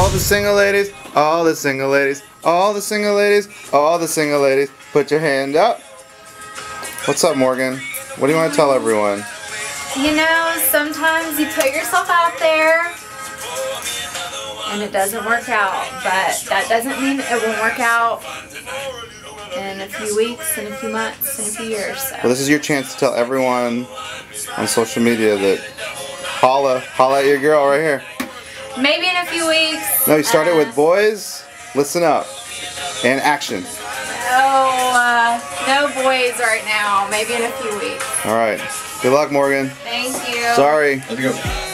All the single ladies, all the single ladies, all the single ladies, all the single ladies, put your hand up. What's up, Morgan? What do you want to tell everyone? You know, sometimes you put yourself out there and it doesn't work out, but that doesn't mean it won't work out in a few weeks, in a few months, in a few years. So. Well, this is your chance to tell everyone on social media that holla, holla at your girl right here. Maybe in a few weeks. No, you started uh, with boys. Listen up and action. No, uh, no boys right now. Maybe in a few weeks. All right. Good luck, Morgan. Thank you. Sorry. Let's go.